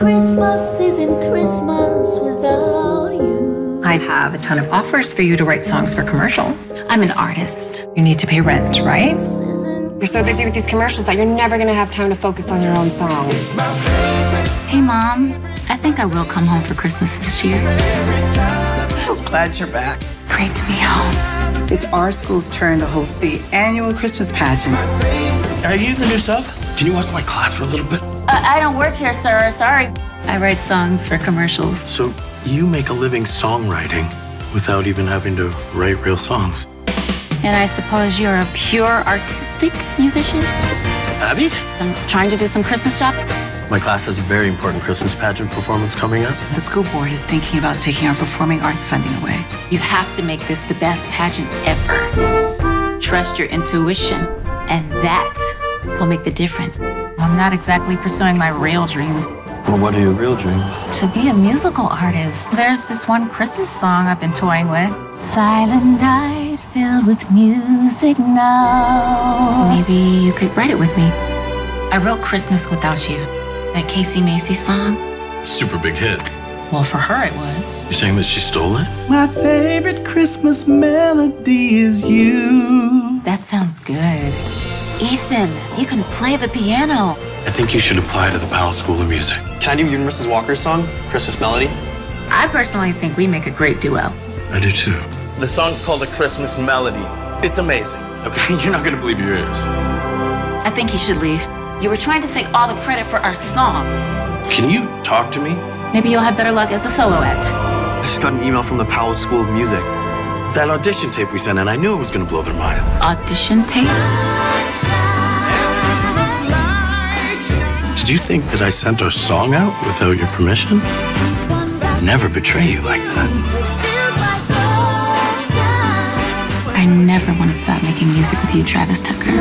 Christmas isn't Christmas without you. I have a ton of offers for you to write songs for commercials. I'm an artist. You need to pay rent, right? You're so busy with these commercials that you're never going to have time to focus on your own songs. Hey, Mom. I think I will come home for Christmas this year. So glad you're back. Great to be home. It's our school's turn to host the annual Christmas pageant. Are you the new sub? Can you watch my class for a little bit? I, I don't work here, sir. Sorry. I write songs for commercials. So you make a living songwriting without even having to write real songs. And I suppose you're a pure artistic musician? Abby? I'm trying to do some Christmas shopping. My class has a very important Christmas pageant performance coming up. The school board is thinking about taking our performing arts funding away. You have to make this the best pageant ever. Trust your intuition, and that will make the difference. I'm not exactly pursuing my real dreams. Well, what are your real dreams? To be a musical artist, there's this one Christmas song I've been toying with. Silent night filled with music now. Maybe you could write it with me. I wrote Christmas Without You, that Casey Macy song. Super big hit. Well, for her it was. You're saying that she stole it? My favorite Christmas melody is you. That sounds good. Ethan, you can play the piano. I think you should apply to the Powell School of Music. Can I do you and Mrs. Walker's song, Christmas Melody? I personally think we make a great duo. I do too. The song's called A Christmas Melody. It's amazing. Okay, you're not gonna believe your ears. I think you should leave. You were trying to take all the credit for our song. Can you talk to me? Maybe you'll have better luck as a solo act. I just got an email from the Powell School of Music. That audition tape we sent in, I knew it was gonna blow their minds. Audition tape? Did you think that I sent our song out without your permission? I'd never betray you like that. I never want to stop making music with you, Travis Tucker.